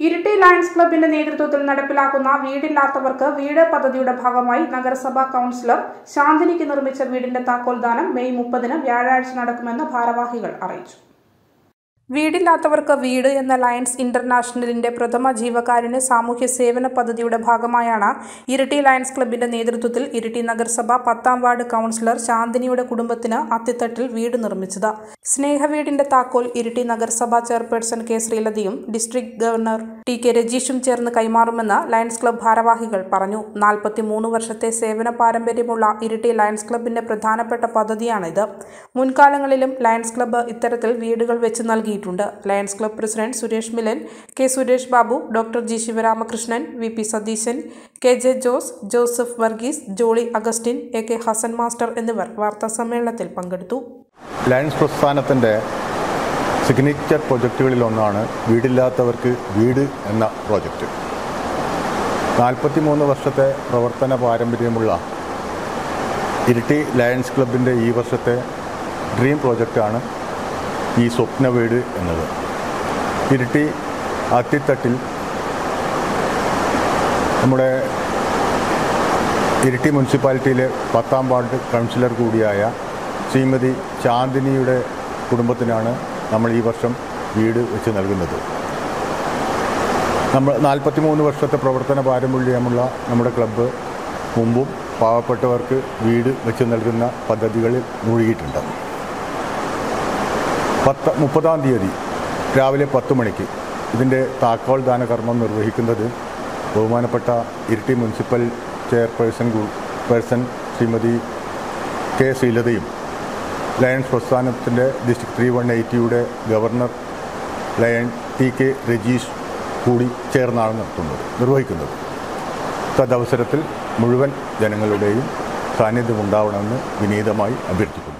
Iritty lions ക്ലബിന്റെ നേതൃത്വത്തിൽ നടപ്പിലാക്കുന്ന വീടില്ലാത്തവർക്ക് വീട് പദ്ധതിയുടെ ഭാഗമായി നഗരസഭാ കൌൺസിലർ ശാന്തിനിക്ക് നിർമ്മിച്ച വീടിന്റെ താക്കോൽദാനം മെയ് മുപ്പതിന് വ്യാഴാഴ്ച നടക്കുമെന്ന് ഭാരവാഹികൾ അറിയിച്ചു. വീടില്ലാത്തവർക്ക് വീട് എന്ന ലയൺസ് ഇന്റർനാഷണലിന്റെ പ്രഥമ ജീവകാരുണ്യ സാമൂഹ്യ സേവന പദ്ധതിയുടെ ഭാഗമായാണ് ഇരിട്ടി ലയൺസ് ക്ലബിന്റെ നേതൃത്വത്തിൽ ഇരിട്ടി നഗരസഭ പത്താം വാർഡ് കൌൺസിലർ ശാന്തിനിയുടെ കുടുംബത്തിന് അത്തിത്തട്ടിൽ വീട് നിർമ്മിച്ചത്. സ്നേഹവീടിന്റെ താക്കോൽ ഇരിട്ടി നഗരസഭാ ചെയർപേഴ്സൺ കെ ശ്രീലതയും ഡിസ്ട്രിക്ട് ഗവർണർ ടി കെ രജീഷും ചേർന്ന് കൈമാറുമെന്ന് ലയൺസ് ക്ലബ് ഭാരവാഹികൾ പറഞ്ഞു. നാൽപ്പത്തിമൂന്ന് വർഷത്തെ സേവന പാരമ്പര്യമുള്ള ഇരിട്ടി ലയൺസ് ക്ലബിന്റെ പ്രധാനപ്പെട്ട പദ്ധതിയാണിത്. മുൻകാലങ്ങളിലും ലയൺസ് ക്ലബ്ബ് ഇത്തരത്തിൽ വീടുകൾ വെച്ച് നൽകിയിട്ടുണ്ട് Lions club president Suresh Milan K Suresh Babu doctor G Sivaramakrishnan V P Satheesan K J Jose Joseph Varghese Jolly Augustine A K Hassan master എന്നിവർ വാർത്താ സമ്മേളനത്തിൽ പങ്കെടുത്തു. ലയൺസ് പ്രസ്ഥാനത്തിന്റെ സിഗ്നേച്ചർ പ്രൊജക്റ്റുകളിലൊന്നാണ് വീടില്ലാത്തവർക്ക് വീട് എന്ന പ്രോജക്റ്റ് നാൽപ്പത്തി മൂന്ന് വർഷത്തെ പ്രവർത്തന പാരമ്പര്യമുള്ള ഇരിട്ടി ലയൺസ് ക്ലബിന്റെ ഈ വർഷത്തെ ഡ്രീം പ്രോജക്റ്റാണ് ഈ സ്വപ്ന വീട് എന്നത്. ഇരിട്ടി അത്തിത്തട്ടിൽ നമ്മുടെ ഇരിട്ടി മുനിസിപ്പാലിറ്റിയിലെ പത്താം വാർഡ് കൗൺസിലർ കൂടിയായ ശ്രീമതി ചാന്ദിനിയുടെ കുടുംബത്തിനാണ് നമ്മൾ ഈ വർഷം വീട് വെച്ച് നൽകുന്നത്. നമ്മൾ നാൽപ്പത്തി മൂന്ന് വർഷത്തെ പ്രവർത്തന പാരമ്പര്യമുള്ള നമ്മുടെ ക്ലബ്ബ് മുമ്പും പാവപ്പെട്ടവർക്ക് വീട് വെച്ച് നൽകുന്ന പദ്ധതികളിൽ മുഴുകിയിട്ടുണ്ട്. പത്ത് മുപ്പതാം തീയതി രാവിലെ പത്ത് മണിക്ക് ഇതിന്റെ താക്കോൽ ദാന കർമ്മം നിർവഹിക്കുന്നത് ബഹുമാനപ്പെട്ട Iritty municipal chairperson person Srimathi K ശ്രീലതയും Lions പ്രസ്ഥാനത്തിന്റെ district three one എയ്റ്റിയുടെ governor lion T K Rajeesh കൂടി ചേർന്നാണ് നടത്തുന്നത് നിർവഹിക്കുന്നത്. തദവസരത്തിൽ മുഴുവൻ ജനങ്ങളുടെയും സാന്നിധ്യമുണ്ടാവണമെന്ന് വിനീതമായി അഭ്യർത്ഥിക്കുന്നു.